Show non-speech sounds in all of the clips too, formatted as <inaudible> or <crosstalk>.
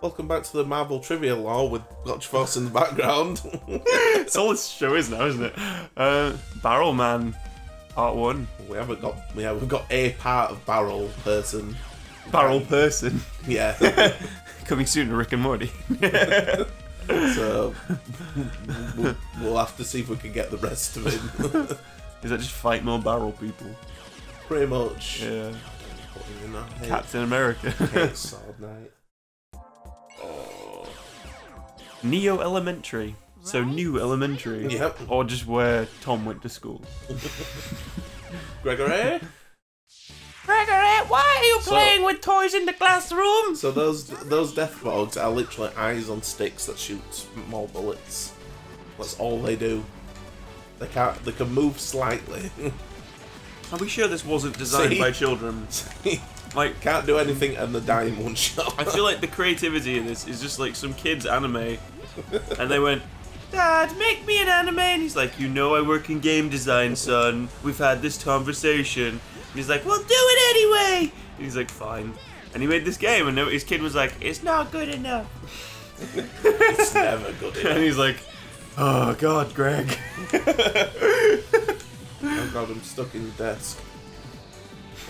Welcome back to the Marvel Trivia Law with Gotcha Force in the background. <laughs> it's all this show is now, isn't it? Uh, Barrel Man, part one. we haven't got we have we've got a part of Barrel person. Barrel person. Yeah. <laughs> Coming soon to Rick and Morty. <laughs> so we'll, we'll have to see if we can get the rest of it. Is that just fight more barrel people? Pretty much. Yeah. You know, hate- Captain America. hate Sword Knight. Neo Elementary. So new elementary. Yep. Or just where Tom went to school. <laughs> Gregory. Gregory, why are you So- playing with toys in the classroom? So those those death bugs are literally eyes on sticks that shoot small bullets. That's all they do. They can't. They can move slightly. <laughs> Are we sure this wasn't designed See? by children? <laughs> Like, can't do anything and they die in one shot. I feel like the creativity in this is just like some kids' anime, and they went, Dad, make me an anime. And he's like, You know, I work in game design, son. We've had this conversation. And he's like, Well, do it anyway. And he's like, Fine. And he made this game, and his kid was like, It's not good enough. it's never good enough. <laughs> And he's like, Oh God, Greg. Oh god, I'm stuck in the desk.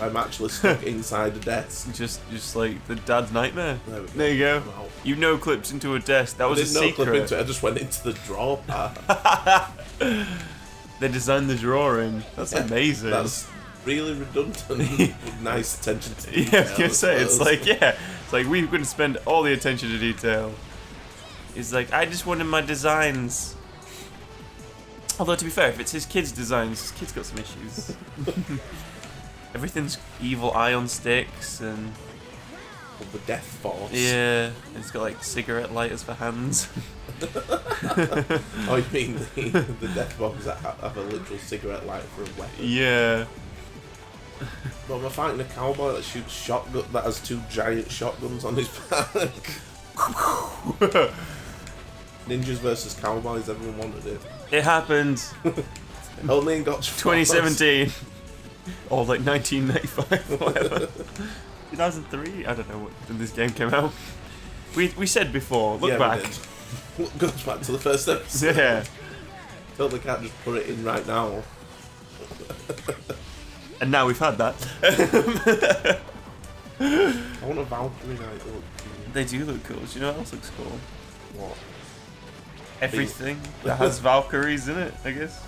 I'm actually stuck <laughs> inside the desk. just, just like the dad's nightmare. There. There you go. Wow. You know, clips into a desk. That I was a didn't know clip secret. into it. I just went into the drawer. <laughs> They designed the drawing. That's Yeah, amazing. That's really redundant. with <laughs> nice attention to detail. Yeah, I was gonna say it's like yeah, it's like we're gonna spend all the attention to detail. He's like, I just wanted my designs. Although to be fair, if it's his kid's designs, his kid's got some issues. Everything's evil eye on sticks and the death force. yeah, it's got like cigarette lighters for hands. <laughs> Oh, you <laughs> mean the, the death bombs that ha- have a literal cigarette lighter for a weapon? yeah, But we're fighting a cowboy that shoots shotgun that has two giant shotguns on his back. <laughs> Ninjas versus cowboys, everyone wanted it. it happened. Only in Gotcha 2017 or like 1995 whatever <laughs> 2003 i don't know when this game came out we, we said before look Yeah, back. Goes back to the first episode. <laughs> yeah Totally can't just put it in right now. <laughs> and now we've had that I want a Valkyrie night look. they do look cool do you know what else looks cool What? everything that has valkyries in it i guess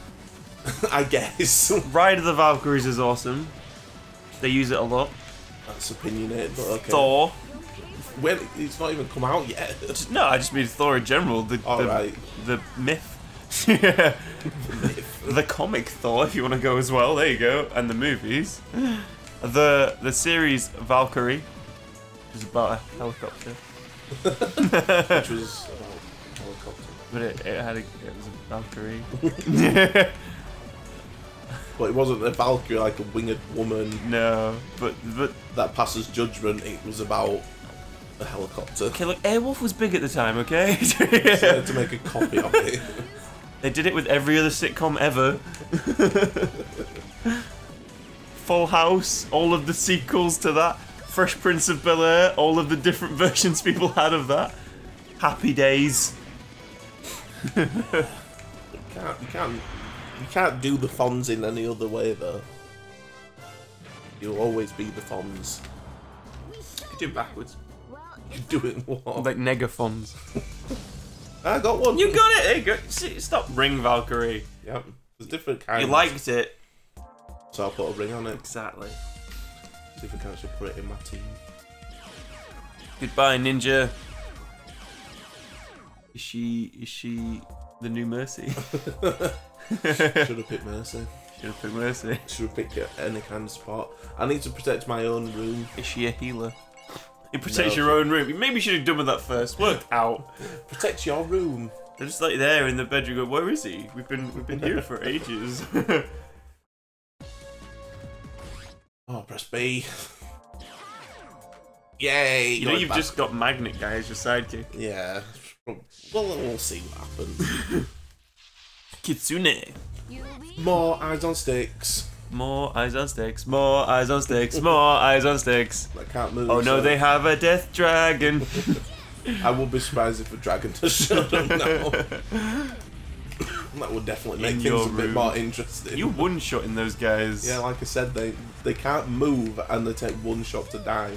<laughs> I guess. <laughs> ride of the valkyries is awesome they use it a lot That's opinionated, but okay. thor When it's not even come out yet. no i just mean thor in general the, the, Alright. the myth <laughs> the comic Thor, if you want to go as well. There you go, and the movies. The the series Valkyrie, which is about a helicopter, Which was about helicopter. but it, it had a, it was a Valkyrie. But it wasn't a Valkyrie like a winged woman no, but but that passes judgment. It was about a helicopter. okay, look, Airwolf was big at the time. Okay, <laughs> So to make a copy of it. <laughs> they did it with every other sitcom ever. <laughs> Full House, all of the sequels to that. Fresh Prince of Bel Air, all of the different versions people had of that. Happy Days. You can't, you can't, you can't do the Fonz in any other way though. You'll always be the Fonz. Do it backwards. You're doing what? Like Negafons. I got one. You got it. There you go. Stop ring Valkyrie. Yep. There's different kinds. You liked it. So I'll put a ring on it. Exactly. See if I can actually put it in my team. Goodbye, Ninja. Is she? Is she the new Mercy? <laughs> <laughs> <laughs> Should have picked Mercy. Should have picked Mercy. Should have picked any kind of spot. I need to protect my own room. Is she a healer? You protect No. your own room. Maybe you should have done with that first. Worked out. Protect your room. They're just like there in the bedroom. Go, where is he? We've been we've been here for ages. <laughs> Oh, press B. Yay! You know you've back. just got Magnet Guy as your sidekick. Yeah. Well, we'll see what happens. <laughs> Kitsune. More eyes on sticks. More eyes on sticks. More eyes on sticks. More <laughs> eyes on sticks. I can't move. Oh no, so- they have a death dragon. <laughs> I would be surprised if a dragon just showed up now. <laughs> that would definitely make things a bit more interesting. You one shotting those guys. Yeah, like I said, they they can't move and they take one shot to die.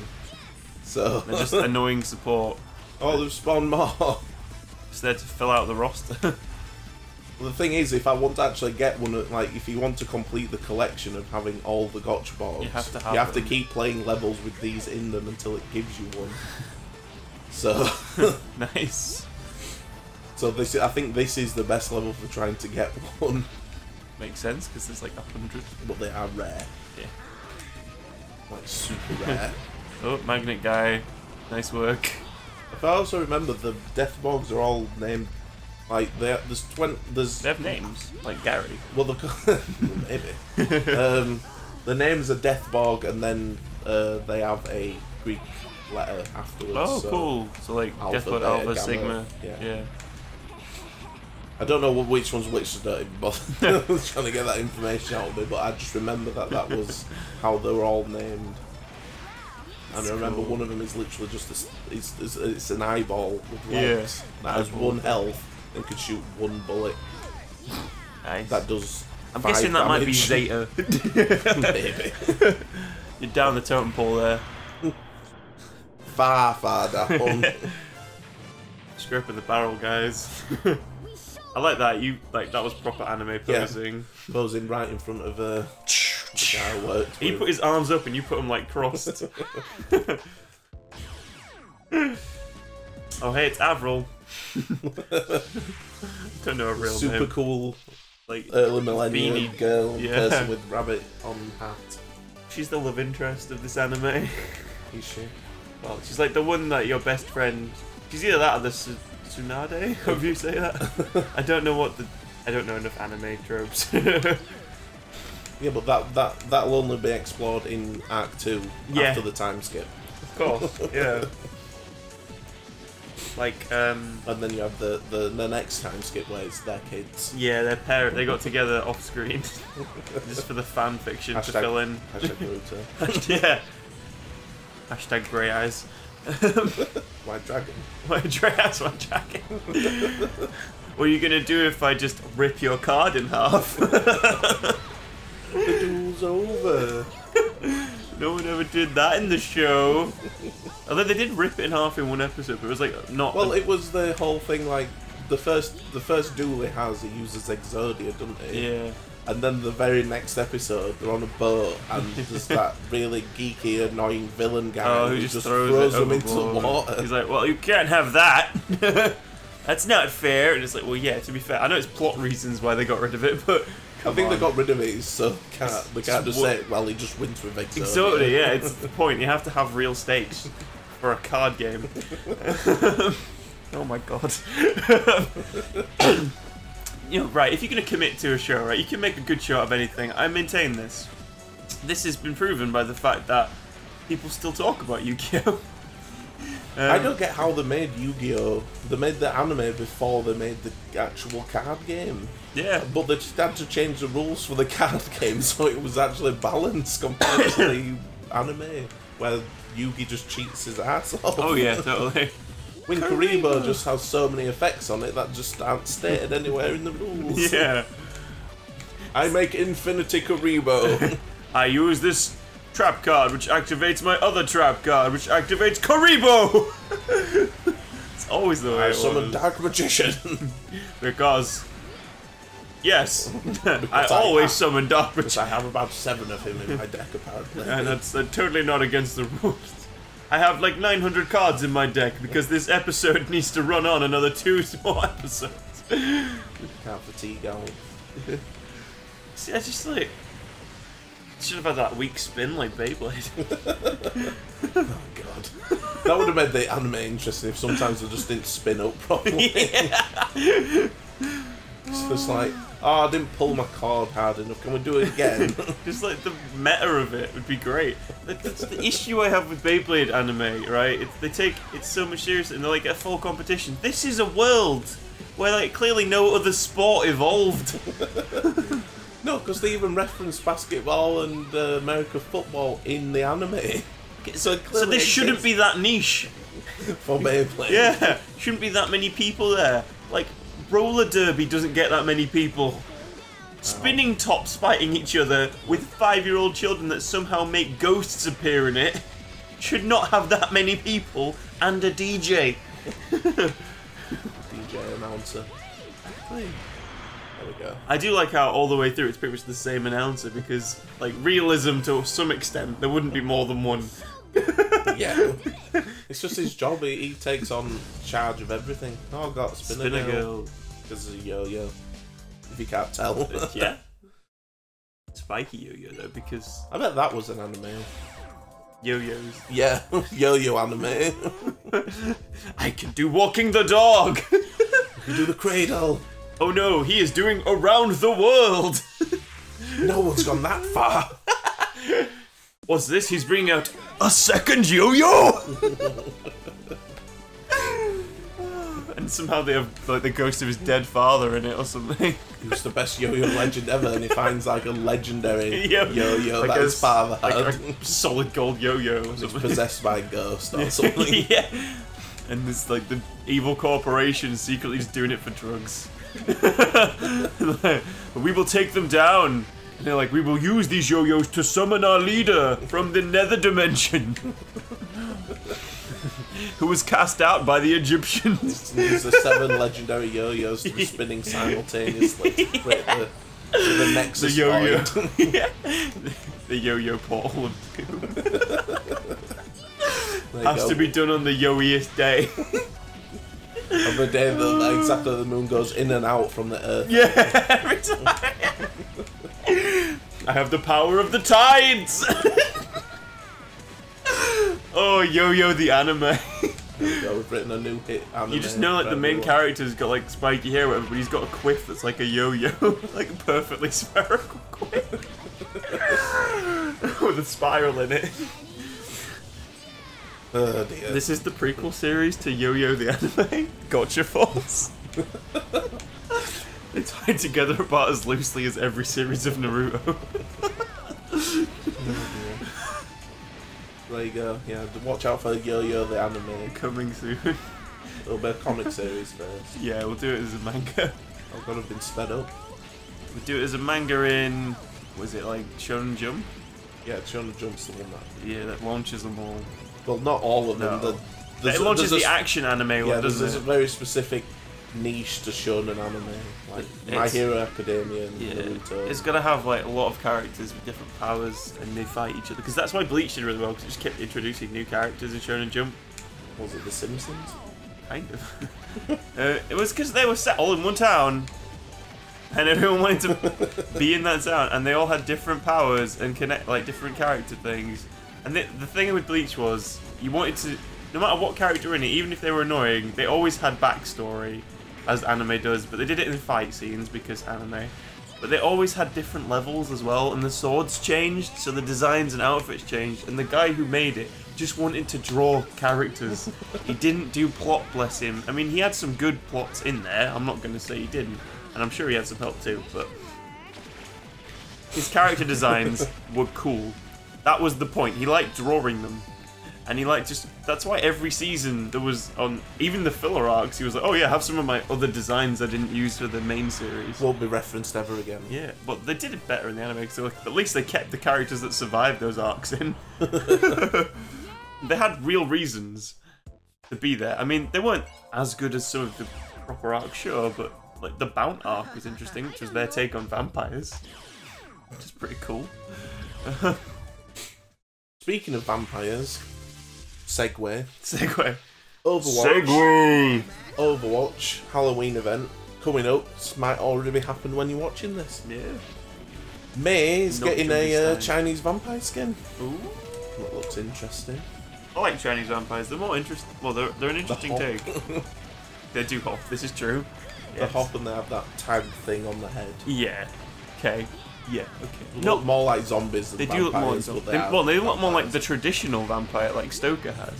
So They're just annoying support. oh, they've spawned more. Just there to fill out the roster. Well, the thing is, if I want to actually get one, of- like if you want to complete the collection of having all the gotcha balls, You have to have you have to keep playing levels with these in them until it gives you one. <laughs> So, <laughs> nice. <laughs> so this I think this is the best level for trying to get one, Makes sense because there's like a hundred. but they are rare, Yeah. like super rare. Oh, magnet guy. Nice work. if I also remember, the Deathborgs are all named like there's twenty there's They have names like Gary. Well, the <laughs> maybe um, the names are Deathborg, and then uh, they have a Greek letter afterwards. Oh, so cool. So like Alpha, Deathblood, Beta, Alpha, Gamma, Sigma. yeah. yeah. I don't know which one's which, so don't even bother <laughs> <laughs> trying to get that information out of me. But I just remember that that was how they were all named. And I remember cool. one of them is literally just a, it's, it's, it's an eyeball with Yeah. that has one health and can shoot one bullet. Nice. That does. I'm guessing that might be. Zeta. <laughs> <laughs> Maybe. You're down the totem pole there. far, far down. <laughs> Scraping the barrel, guys. I like that. You like that was proper anime Yeah. posing. posing right in front of uh, I worked He with. put his arms up and you put them like crossed. oh hey, it's Avril. <laughs> Don't know a real super name. cool Like early millennium Beanie. girl Yeah. person with rabbit on hat. she's the love interest of this anime. <laughs> Is she? Well, she's like the one that your best friend. She's either that or the Su- tsundere. <laughs> Hope you say that. I don't know what the. I don't know enough anime tropes. Yeah, but that that that'll only be explored in Act Two Yeah. after the time skip, of course, yeah. Like, um, and then you have the, the the next time skip where it's their kids. yeah, their parent they got together off screen <laughs> just for the fan fiction to fill in. Hashtag <laughs> yeah. Hashtag grey eyes. <laughs> White Dragon. White eyes, white jacket. what are you gonna do if I just rip your card in half? The duel's over. No one ever did that in the show. Although they did rip it in half in one episode, but it was like not. Well, it was the whole thing like the first the first duel he has, he uses Exodia, doesn't he? yeah. And then the very next episode, they're on a boat, and <laughs> there's that really geeky, annoying villain guy Oh, who just, throws, it them into the water. He's like, well, you can't have that. <laughs> That's not fair. And it's like, well, yeah. To be fair, I know it's plot reasons why they got rid of it, but I think they got rid of it, so can't, they can't just say, well, he just wins with Exodia. Exactly, yeah, <laughs> it's the point. You have to have real stakes for a card game. <laughs> oh my god. <coughs> you know, right, if you're going to commit to a show, right, you can make a good show out of anything. I maintain this. This has been proven by the fact that people still talk about Yu-Gi-Oh! I <laughs> Um, don't get how they made Yu-Gi-Oh! They made the anime before they made the actual card game. Yeah. But they just had to change the rules for the <laughs> card game so it was actually balanced compared to the <coughs> anime, where Yugi just cheats his ass off. Oh yeah, totally. <laughs> When Kuriboh just has so many effects on it that just aren't stated anywhere in the rules. <laughs> Yeah. I make Infinity Kuriboh. I use this trap card, which activates my other trap card, which activates Kuriboh! <laughs> it's always the way I summon. Dark Magician. <laughs> Because, yes, <laughs> I I always have- summon Dark Which I have about seven of him in my deck apparently. and that's uh, totally not against the rules. I have like 900 cards in my deck because this episode needs to run on another two more episodes. Can't fatigue out. See, I just like. Should have had that weak spin like Beyblade. <laughs> Oh god. That would have made the anime interesting if sometimes they just didn't spin up properly. <laughs> It's just like, oh, I didn't pull my card hard enough. Can we do it again? <laughs> Just like the meta of it would be great. That's the issue I have with Beyblade anime, right? It's, they take it so much seriously and they're like a full competition. This is a world where like clearly no other sport evolved. No, because they even reference basketball and uh, American football in the anime. So, So this shouldn't be that niche. for Beyblade. Yeah, shouldn't be that many people there. Like, roller derby doesn't get that many people. Spinning tops fighting each other with five year old children that somehow make ghosts appear in it should not have that many people and a DJ. <laughs> DJ announcer. There we go. I do like how all the way through it's pretty much the same announcer because, like, realism to some extent, there wouldn't be more than one. <laughs> Yeah. <laughs> it's just his job. He, he takes on charge of everything. Oh, I've got a spinner, Spinner girl. girl. Because of yo yo. If you can't tell. <laughs> yeah. Spiky yo yo though, because I bet that was an anime. yo yo's. Yeah, yo yo anime. I can do walking the dog! you do the cradle. Oh no, he is doing around the world! <laughs> No one's gone that far. <laughs> What's this? He's bringing out a second yo-yo. <laughs> and somehow they have like the ghost of his dead father in it or something. He was the best yo-yo legend ever, and he finds like a legendary yo-yo Like that his father Like had. a solid gold yo-yo possessed by a ghost or something. yeah. And this like the evil corporation secretly is doing it for drugs. Like, we will take them down. And they're like, we will use these yo-yos to summon our leader from the nether dimension. <laughs> Who was cast out by the Egyptians. <laughs> Use the seven legendary yo-yos to be <laughs> spinning simultaneously to create the, the the yo-yo. yeah. The yo-yo portal of doom. Has go. to be done on the yo-iest day. On the day that exactly the moon goes in and out from the earth. Yeah, <laughs> every time. I have the power of the tides. <laughs> oh, Yo-Yo the anime. There we go. We've written a new hit. Anime You just know like the main everyone. character's got like spiky hair, whatever, but he's got a quiff that's like a yo-yo, <laughs> like a perfectly spherical quiff with a spiral in it. Uh, oh dear. Uh, this is the prequel series to Yo-Yo the anime. Gotcha Force. <laughs> they tied together about as loosely as every series of Naruto. There you go. Yeah, watch out for Yo-Yo the anime. Coming soon. It'll be a comic series first. yeah, we'll do it as a manga. I've got to have been sped up. We'll do it as a manga in. Was it like Shonen Jump? Yeah, Shonen Jump's the one that. Yeah, that launches them all. Well, not all of them. No. The, there's it launches the a, action anime Yeah, one, there's, there's a very specific niche to shonen anime, like My Hero Academia and? Yeah, Naruto. it's gotta have like a lot of characters with different powers, and they fight each other. Because that's why Bleach did really well, because it just kept introducing new characters in Shonen Jump. Was it The Simpsons? Kind of. <laughs> uh, it was because they were set all in one town, and everyone wanted to <laughs> be in that town, and they all had different powers and connect like different character things. And the, the thing with Bleach was you wanted to, no matter what character in it, even if they were annoying, they always had backstory, as anime does. But they did it in fight scenes because anime. But they always had different levels as well, and the swords changed, so the designs and outfits changed. And the guy who made it just wanted to draw characters. <laughs> he didn't do plot, bless him. I mean, he had some good plots in there. I'm not going to say he didn't, and I'm sure he had some help too. But his character designs <laughs> were cool. That was the point. He liked drawing them. And he liked just that's why every season there was on even the filler arcs he was like, Oh yeah, have some of my other designs I didn't use for the main series. Won't be referenced ever again. Yeah, but they did it better in the anime because at least they kept the characters that survived those arcs in. <laughs> they had real reasons to be there. I mean, they weren't as good as some of the proper arcs, sure, but like the Bount arc was interesting, which was their take on vampires, which is pretty cool. <laughs> Speaking of vampires, segue. Segue. Overwatch. Segue. Overwatch Halloween event coming up. This might already be happened when you're watching this. Yeah. May is Not getting a uh. Chinese vampire skin. Ooh. That looks interesting. I like Chinese vampires. They're more interesting. Well, they're, they're an interesting hop. take. <laughs> They do hop. This is true. The Yes. hop and they have that tag thing on the head. Yeah. Okay. Yeah. Okay. Look No, more like zombies than they vampires. do look more. but They, well, they look more like the traditional vampire, like Stoker has.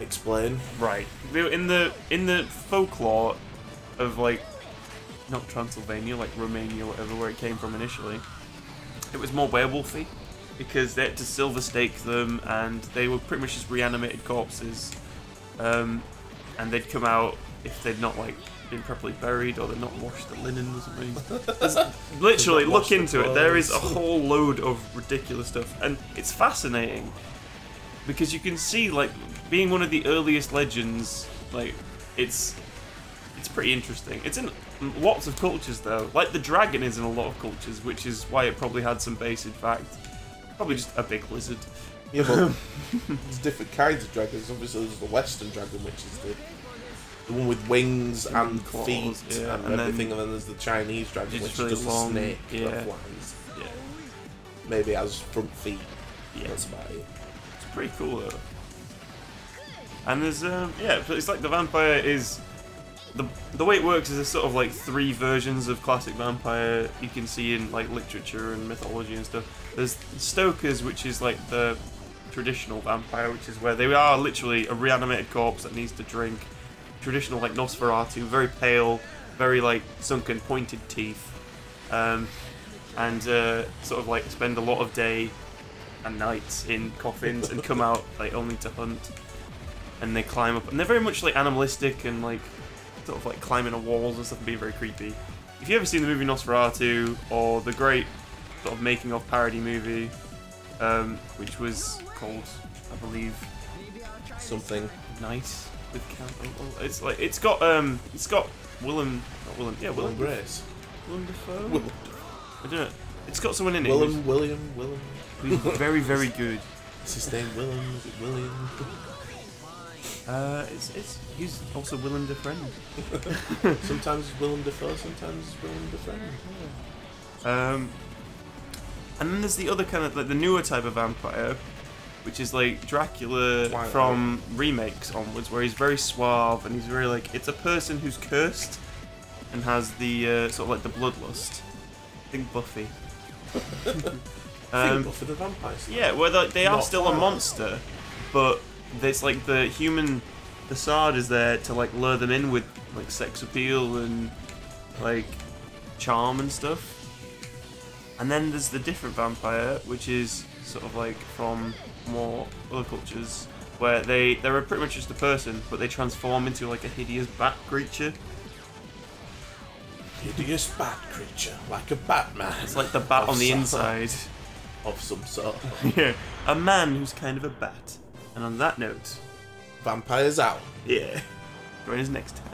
Explain. Right. They- In the in the folklore of like not Transylvania, like Romania, whatever, where it came from initially, it was more werewolfy. because they had to silver stake them, and they were pretty much just reanimated corpses. Um, and they'd come out if they'd not like been properly buried or they're not washed the linen or something. There's- literally, look washed the into it. There is a whole load of ridiculous stuff, and it's fascinating because you can see like being one of the earliest legends. Like it's it's pretty interesting. It's in lots of cultures though. Like the dragon is in a lot of cultures, which is why it probably had some base in fact. Probably just a big lizard. Yeah, but <laughs> there's different kinds of dragons. Obviously, there's the Western dragon, which is the the one with wings and, And claws, feet yeah, and, and then- everything, and then there's the Chinese dragon, which really is just long, a snake yeah. that flies. Yeah, Maybe has front feet. yeah. That's about it. It's pretty cool though. And there's um yeah, it's like the vampire is the the way it works is there's sort of like three versions of classic vampire you can see in like literature and mythology and stuff. There's Stoker's, which is like the traditional vampire, which is where they are literally a reanimated corpse that needs to drink. Traditional like Nosferatu, very pale, very like sunken, pointed teeth, um, and uh, sort of like spend a lot of day and nights in coffins and come out <laughs> like only to hunt. And they climb up, and they're very much like animalistic and like sort of like climbing on walls and stuff and being very creepy. If you ever seen the movie Nosferatu or the great sort of making of parody movie, um, which was called, I believe, Something. Night with Count. oh, oh, It's like it's got um, it's got Willem, not Willem, yeah, Willem Willem, Grace. Willem Dafoe. Willem. I don't know. It's got someone in it. who's- Willem, William, Willem. <laughs> very very good. Is his name Willem? Is it William? Uh, it's it's he's also Willem Dafoe. <laughs> sometimes it's Willem Dafoe, sometimes it's Willem Dafoe. Um, and then there's the other kind of like the newer type of vampire, which is like Dracula Twilight. from remakes onwards, where he's very suave and he's very like it's a person who's cursed and has the uh, sort of like the bloodlust. Think Buffy. <laughs> Um, think Buffy the Vampire Slayer. yeah, where they, they are still a monster, but it's like the human facade is there to like lure them in with like sex appeal and like charm and stuff. And then there's the different vampire, which is sort of like from more other cultures, where they they're pretty much just a person, but they transform into like a hideous bat creature. Hideous bat creature, like a Batman. It's like the bat on the some- inside. Of some sort. <laughs> yeah, a man who's kind of a bat. And on that note, Vampires out. yeah, <laughs> join us next time.